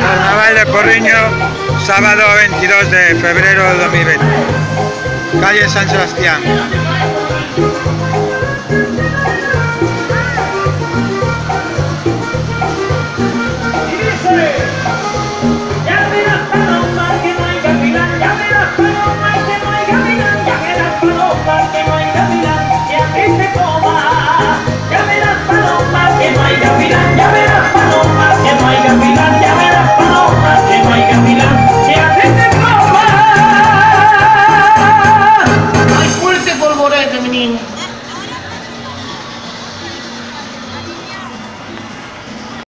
Carnaval de Porriño, sábado 22 de febrero de 2020. Calle San Sebastián.